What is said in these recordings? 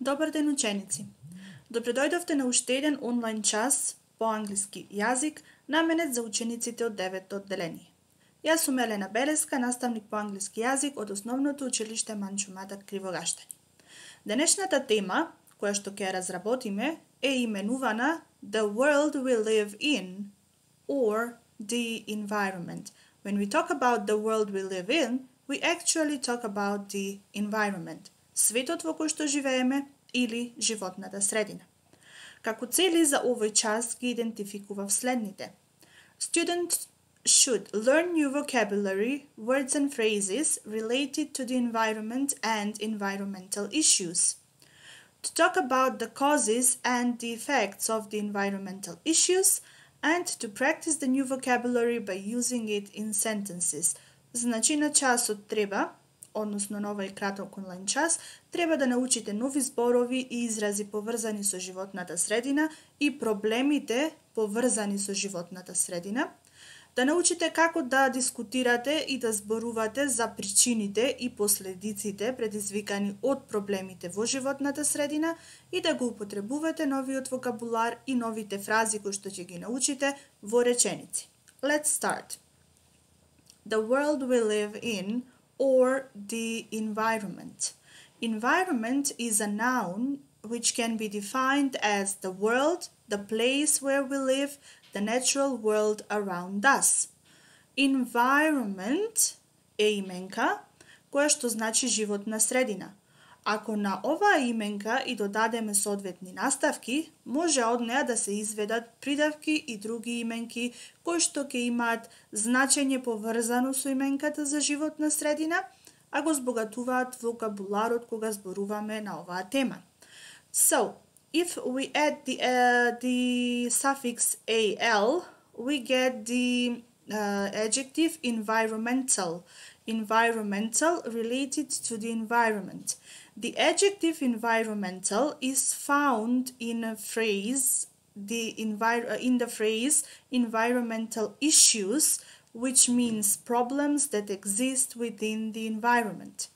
Добар ден ученици! Добре дојдовте на уште еден онлайн час по англиски јазик, наменет за учениците од 9 одделение. Јас сум Елена Белеска, наставник по англиски јазик од основното училиште Манчо Матак Кривогаштани. Денешната тема, која што ќе разработиме, е именувана The World We Live In or The Environment. When we talk about the world we live in, we actually talk about the environment – светот во кој што живееме или животната средина. Како цели за овој час ги идентификував следните. Students should learn new vocabulary, words and phrases related to the environment and environmental issues. To talk about the causes and the effects of the environmental issues and to practice the new vocabulary by using it in sentences. Значи на часот треба односно на овој краток онлайн час, треба да научите нови зборови и изрази поврзани со животната средина и проблемите поврзани со животната средина, да научите како да дискутирате и да зборувате за причините и последиците предизвикани од проблемите во животната средина и да го употребувате новиот вокабулар и новите фрази кои што ќе ги научите во реченици. Let's start. The world we live in or the environment. Environment is a noun which can be defined as the world, the place where we live, the natural world around us. Environment je imenka koja što znači sredina. Ако на оваа именка и додадеме соодветни наставки, може од неа да се изведат придавки и други именки кои што ќе имаат значење поврзано со именката за животна средина, а го збогатуваат вокабуларот кога зборуваме на оваа тема. So, if we add the, uh, the suffix al, we get the uh, adjective environmental. Environmental related to the environment. The adjective environmental is found in a phrase the envir- uh, in the phrase environmental issues which means problems that exist within the environment.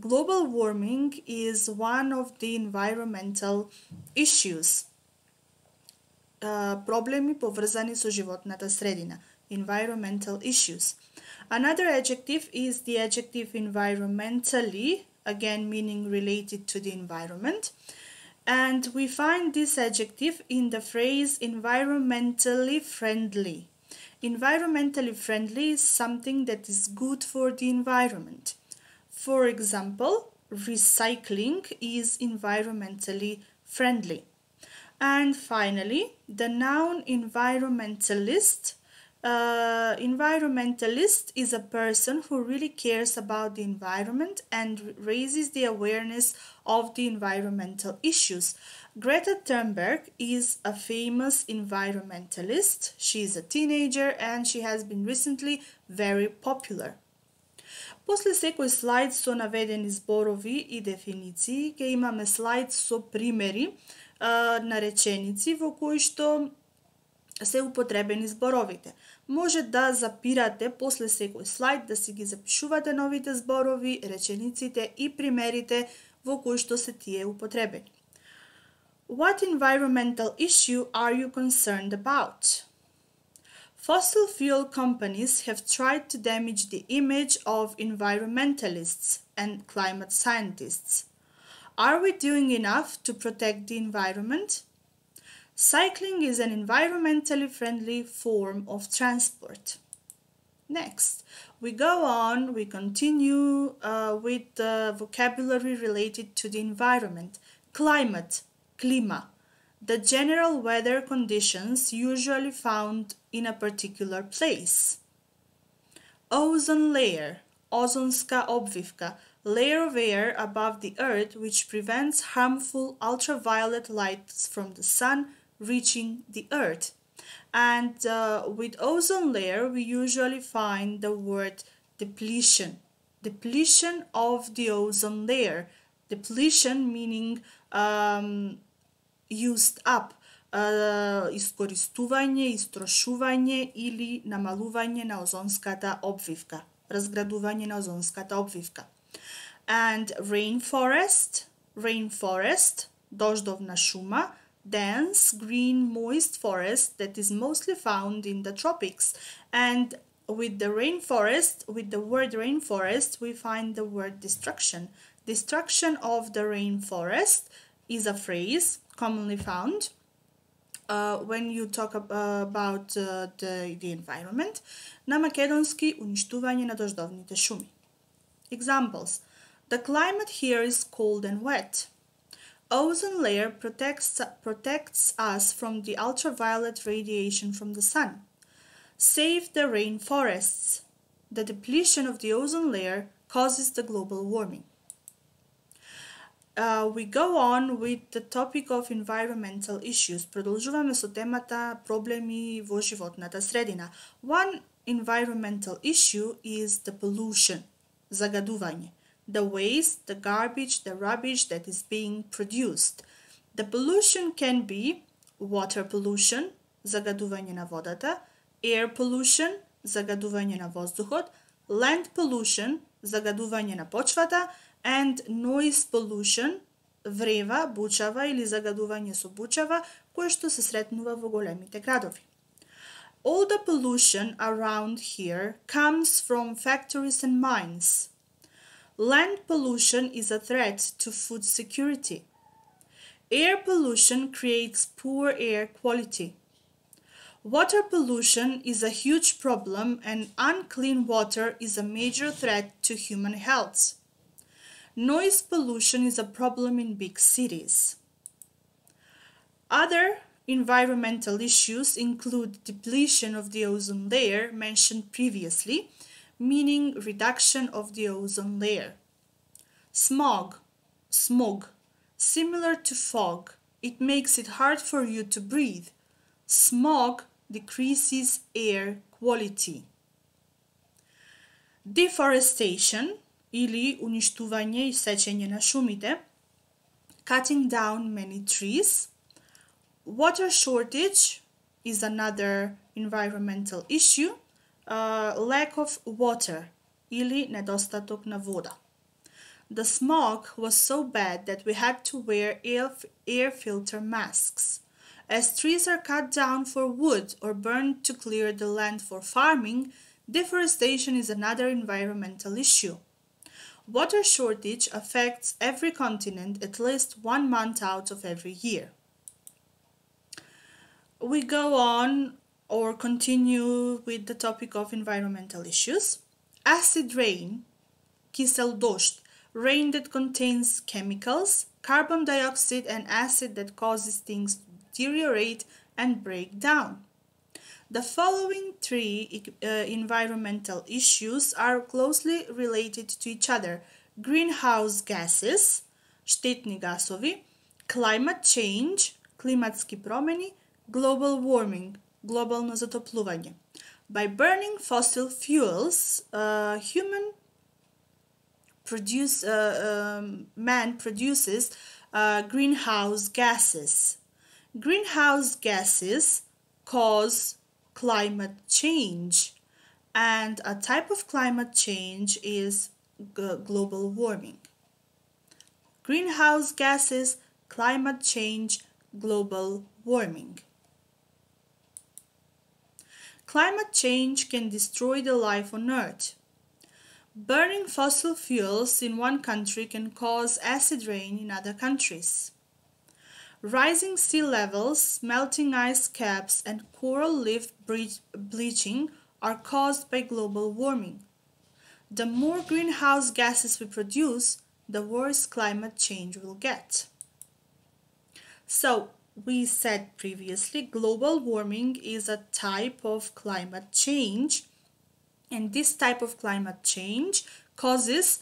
Global warming is one of the environmental issues. Uh, проблеми поврзани со животната средина. Environmental issues. Another adjective is the adjective environmentally again meaning related to the environment. And we find this adjective in the phrase environmentally friendly. Environmentally friendly is something that is good for the environment. For example, recycling is environmentally friendly. And finally, the noun environmentalist uh, environmentalist is a person who really cares about the environment and raises the awareness of the environmental issues. Greta Thunberg is a famous environmentalist. She is a teenager and she has been recently very popular. После секој слайд со наведени зборови и дефиниции, ќе имаме слайд со примери а, на реченици во кои што се употребени зборовите. Може да запирате после секој слайд да си ги запишувате новите зборови, речениците и примерите во кои што се тие употребени. What environmental issue are you concerned about? Fossil fuel companies have tried to damage the image of environmentalists and climate scientists. Are we doing enough to protect the environment? Cycling is an environmentally friendly form of transport. Next, we go on, we continue uh, with the vocabulary related to the environment. Climate, klima, the general weather conditions usually found in a particular place. Ozone layer, ozonska obvivka, layer of air above the earth which prevents harmful ultraviolet lights from the sun reaching the earth. And uh, with ozone layer, we usually find the word depletion. Depletion of the ozone layer. Depletion meaning um, used up. Uh, искористување, истрошување или намалување на озонската обвивка, разградување на озонската обвивка. And rainforest, rainforest, дождовна шума, dense, green, moist forest that is mostly found in the tropics. And with the rainforest, with the word rainforest, we find the word destruction. Destruction of the rainforest is a phrase commonly found uh, when you talk ab about uh, the, the environment. На македонски уништување на дождовните шуми. Examples. The climate here is cold and wet. Ozone layer protects, protects us from the ultraviolet radiation from the sun. Save the rainforests. The depletion of the ozone layer causes the global warming. Uh, we go on with the topic of environmental issues. Продолжуваме со темата проблеми во животната средина. One environmental issue is the pollution, загадување. The waste, the garbage, the rubbish that is being produced. The pollution can be water pollution, загадување на водата, air pollution, загадување на воздухот, land pollution, загадување на почвата, and noise pollution, врева, бучава или загадување со бучава, кое што се сретнува во големите градови. All the pollution around here comes from factories and mines. Land pollution is a threat to food security. Air pollution creates poor air quality. Water pollution is a huge problem and unclean water is a major threat to human health. Noise pollution is a problem in big cities. Other environmental issues include depletion of the ozone layer mentioned previously, meaning reduction of the ozone layer. Smog, smog, similar to fog, it makes it hard for you to breathe. Smog decreases air quality. Deforestation ili uništuvanje i sećenje na šumite, cutting down many trees. Water shortage is another environmental issue. Uh, lack of water ili nedostatok na voda. The smog was so bad that we had to wear air filter masks. As trees are cut down for wood or burned to clear the land for farming, deforestation is another environmental issue. Water shortage affects every continent at least one month out of every year. We go on or continue with the topic of environmental issues. Acid rain, kissel dosht, rain that contains chemicals, carbon dioxide and acid that causes things to deteriorate and break down. The following three uh, environmental issues are closely related to each other. Greenhouse gases, štetni gasovi, climate change, klimatski promeni, global warming, global mesotopluwagi. By burning fossil fuels, uh, human produce, uh, um, man produces uh, greenhouse gases. Greenhouse gases cause climate change and a type of climate change is global warming. Greenhouse gases, climate change, global warming. Climate change can destroy the life on Earth. Burning fossil fuels in one country can cause acid rain in other countries. Rising sea levels, melting ice caps, and coral reef bleaching are caused by global warming. The more greenhouse gases we produce, the worse climate change will get. So, we said previously, global warming is a type of climate change, and this type of climate change causes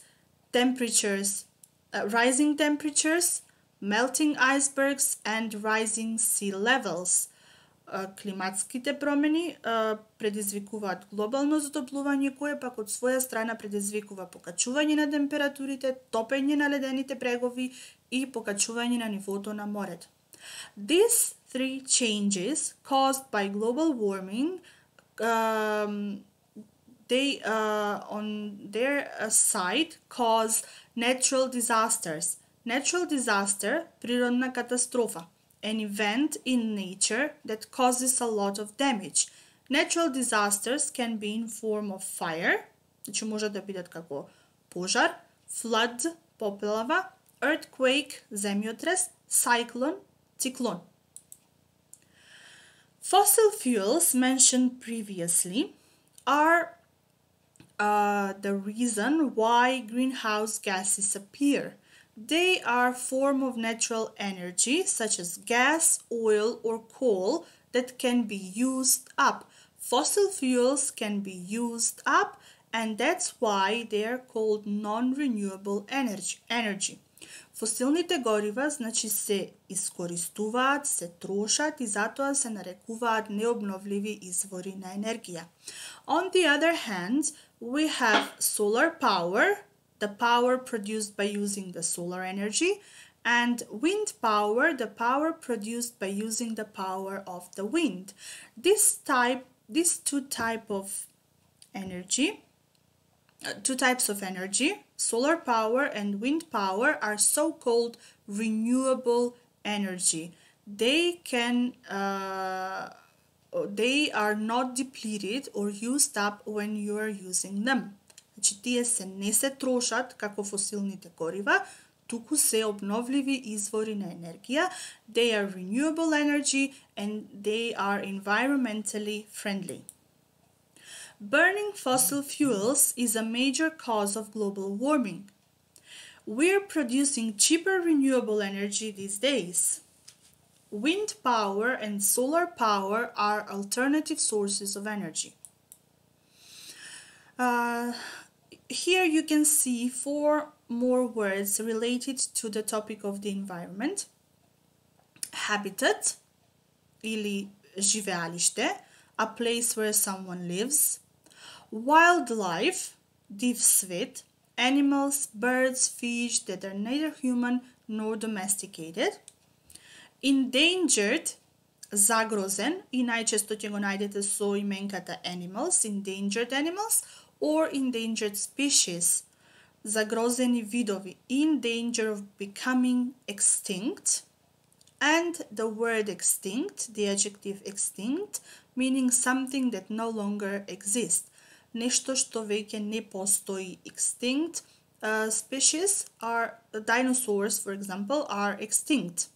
temperatures, uh, rising temperatures, melting icebergs and rising sea levels. Uh, Климатските промени uh, предизвикуваат глобално затоплување кое пак од своја страна предизвикува покачување на температурите, топење на ледените брегови и покачување на нивото на морето. These three changes caused by global warming um, they uh, on their uh, side cause natural disasters Natural disaster, природна катастрофа. An event in nature that causes a lot of damage. Natural disasters can be in form of fire, значи може да бидат како пожар, flood, попелава, earthquake, земјотрес, cyclone, циклон. Fossil fuels mentioned previously are uh, the reason why greenhouse gases appear. They are form of natural energy such as gas, oil or coal that can be used up. Fossil fuels can be used up and that's why they are called non-renewable energy. energy. Фосилните горива, значи се искористуваат, се трошат и затоа се нарекуваат необновливи извори на енергија. On the other hand, we have solar power, the power produced by using the solar energy, and wind power, the power produced by using the power of the wind. This type, these two type of energy, uh, two types of energy, solar power and wind power, are so-called renewable energy. They can uh, they are not depleted or used up when you are using them. Значи тие се не се трошат како фосилните горива, туку се обновливи извори на енергија. They are renewable energy and they are environmentally friendly. Burning fossil fuels is a major cause of global warming. We're producing cheaper renewable energy these days. Wind power and solar power are alternative sources of energy. Uh, here you can see four more words related to the topic of the environment. Habitat, ili živealište, a place where someone lives. Wildlife, div svit, animals, birds, fish that are neither human nor domesticated. Endangered, zagrozen, inače što ćemo the su menkata animals, endangered animals or endangered species, zagroženi vidovi, in danger of becoming extinct. And the word extinct, the adjective extinct, meaning something that no longer exists nešto što veke ne postoji. Extinct uh, species are, uh, dinosaurs for example, are extinct.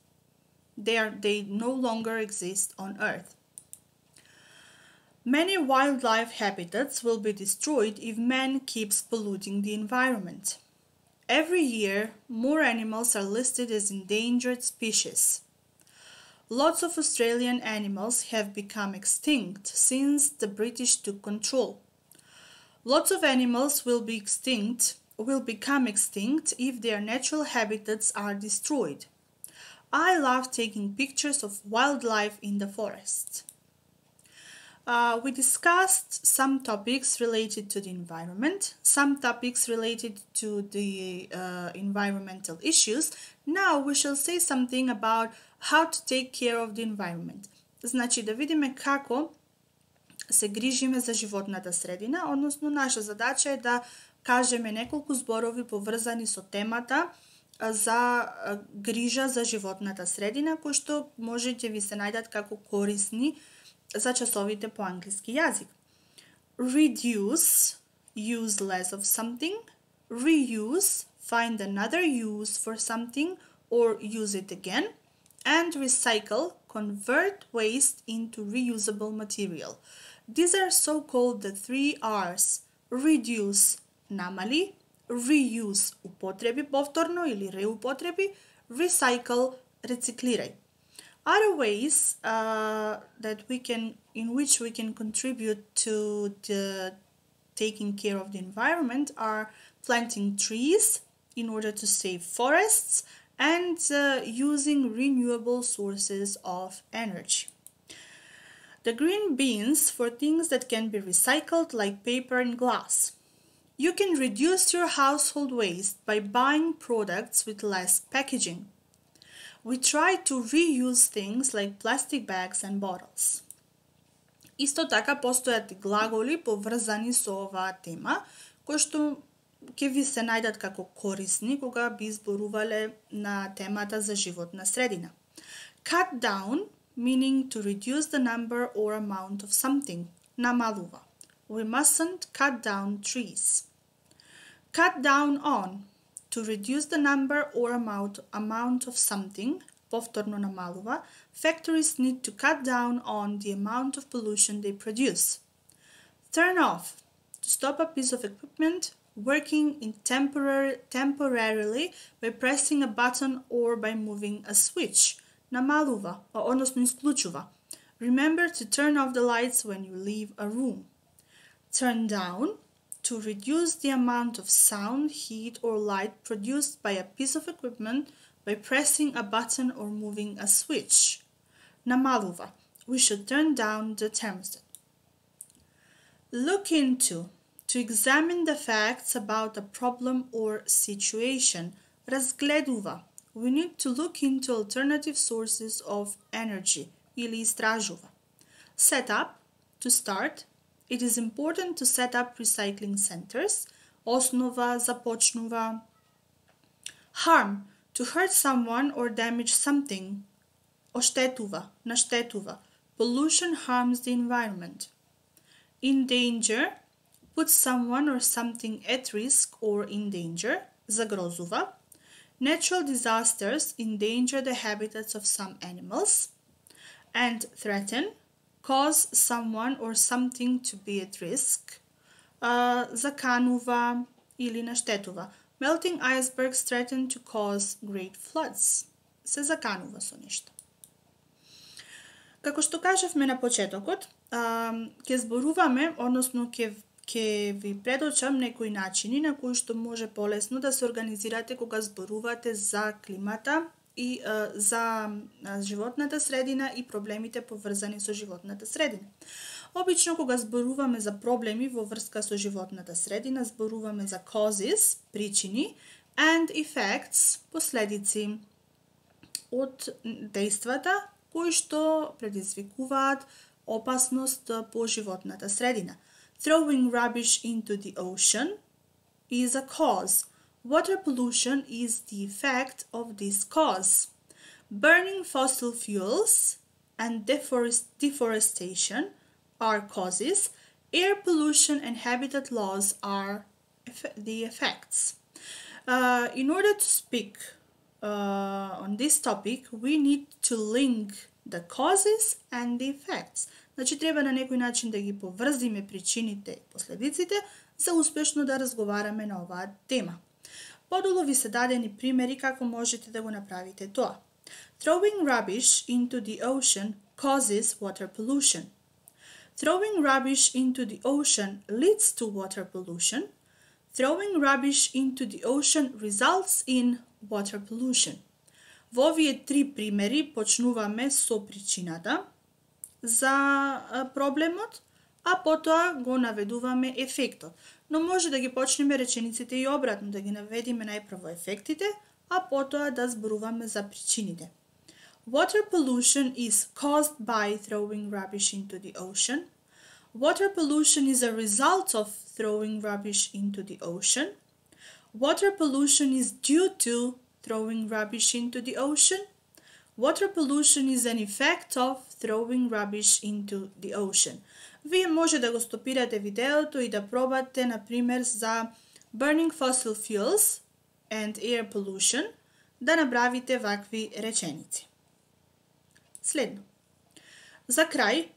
They, are, they no longer exist on Earth. Many wildlife habitats will be destroyed if man keeps polluting the environment. Every year, more animals are listed as endangered species. Lots of Australian animals have become extinct since the British took control. Lots of animals will be extinct, will become extinct if their natural habitats are destroyed. I love taking pictures of wildlife in the forest. Uh, we discussed some topics related to the environment, some topics related to the uh, environmental issues. Now we shall say something about how to take care of the environment. Znači da vidimo kako се грижиме за животната средина, односно наша задача е да кажеме неколку зборови поврзани со темата за грижа за животната средина, кои што може ќе ви се најдат како корисни за часовите по англиски јазик. Reduce, use less of something. Reuse, find another use for something or use it again. And recycle, convert waste into reusable material. These are so-called the three R's, reduce namali, reuse upotrebi povtorno ili reupotrebi, recycle recikliraj. Other ways uh, that we can, in which we can contribute to the taking care of the environment are planting trees in order to save forests, and uh, using renewable sources of energy. The green beans for things that can be recycled like paper and glass. You can reduce your household waste by buying products with less packaging. We try to reuse things like plastic bags and bottles. Исто така постојат и глаголи поврзани со оваа тема, кои што ќе ви се најдат како корисни кога би изборувале на темата за животна средина. Cut down meaning to reduce the number or amount of something. Намалува. We mustn't cut down trees. Cut down on to reduce the number or amount amount of something повторно намалува, factories need to cut down on the amount of pollution they produce. Turn off to stop a piece of equipment working in temporarily by pressing a button or by moving a switch. Namaluva, or odnosno isključuva. Remember to turn off the lights when you leave a room. Turn down to reduce the amount of sound, heat or light produced by a piece of equipment by pressing a button or moving a switch. Namaluva, we should turn down the thermostat. Look into. To examine the facts about a problem or situation. Разгледува. We need to look into alternative sources of energy. Или истражува. Set up. To start. It is important to set up recycling centers. Основа започнува. Harm to hurt someone or damage something. Оштетува, наштетува. Pollution harms the environment. In danger, put someone or something at risk or in danger. Загрозува. Natural disasters endanger the habitats of some animals. And threaten, cause someone or something to be at risk. Uh, заканува или наштетува melting icebergs threaten to cause great floods. Се заканува со нешто. Како што кажавме на почетокот, ќе зборуваме, односно ќе ќе ви предочам некои начини на кои што може полесно да се организирате кога зборувате за климата и а, за животната средина и проблемите поврзани со животната средина. Обично кога зборуваме за проблеми во врска со животната средина, зборуваме за causes, причини, and effects, последици од дејствата кои што предизвикуваат опасност по животната средина. Throwing rubbish into the ocean is a cause. Water pollution is the effect of this cause. Burning fossil fuels and deforest deforestation are causes, air pollution and habitat loss are the effects. Uh, in order to speak uh, on this topic, we need to link the causes and the effects. Значи треба на некој начин да ги поврзиме причините и последиците за успешно да разговараме на оваа тема. Подолу ви се дадени примери како можете да го направите тоа. Throwing rubbish into the ocean causes water pollution. Throwing rubbish into the ocean leads to water pollution. Throwing rubbish into the ocean results in water pollution. Во овие три примери почнуваме со причината за проблемот, а потоа го наведуваме ефектот. Но може да ги почнеме речениците и обратно, да ги наведиме најпрво ефектите, а потоа да зборуваме за причините. Water pollution is caused by throwing rubbish into the ocean. Water pollution is a result of throwing rubbish into the ocean. Water pollution is due to throwing rubbish into the ocean. Water pollution is an effect of throwing rubbish into the ocean. Вие може да го стопирате видеото и да пробате, например, за burning fossil fuels and air pollution, да направите вакви реченици. Следно. За крај,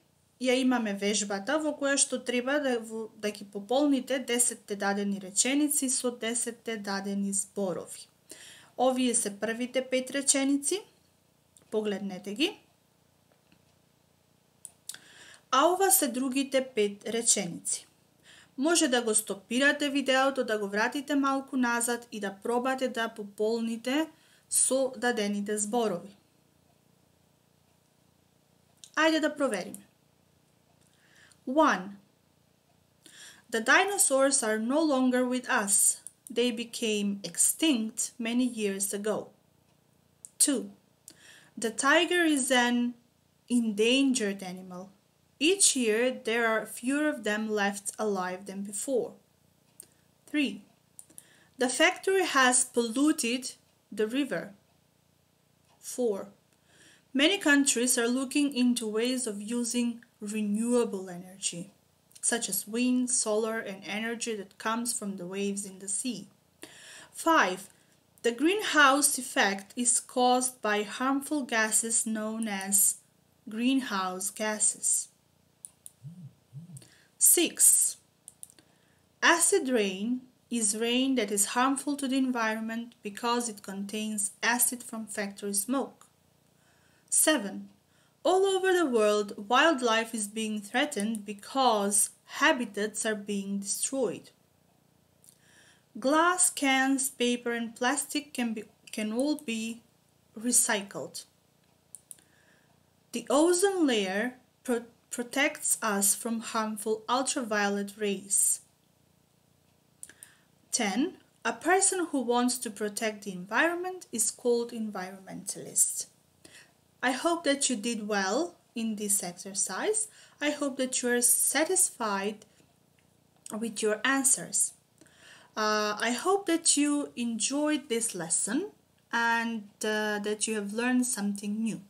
ја имаме вежбата во која што треба да, да ги пополните 10 дадени реченици со 10 дадени зборови. Овие се првите пет реченици. Погледнете ги. А ова се другите пет реченици. Може да го стопирате видеото, да го вратите малку назад и да пробате да пополните со дадените зборови. Ајде да провериме. 1. The dinosaurs are no longer with us. They became extinct many years ago. 2. The tiger is an endangered animal. Each year there are fewer of them left alive than before. 3. The factory has polluted the river. 4. Many countries are looking into ways of using renewable energy, such as wind, solar, and energy that comes from the waves in the sea. 5. The greenhouse effect is caused by harmful gases known as greenhouse gases. 6. Acid rain is rain that is harmful to the environment because it contains acid from factory smoke. 7. All over the world, wildlife is being threatened because habitats are being destroyed. Glass, cans, paper, and plastic can, be, can all be recycled. The ozone layer pro protects us from harmful ultraviolet rays. 10. A person who wants to protect the environment is called environmentalist. I hope that you did well in this exercise. I hope that you are satisfied with your answers. Uh, I hope that you enjoyed this lesson and uh, that you have learned something new.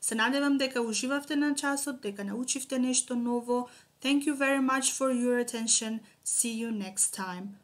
Се надевам дека уживавте на часот, дека научивте нешто ново. Thank you very much for your attention. See you next time.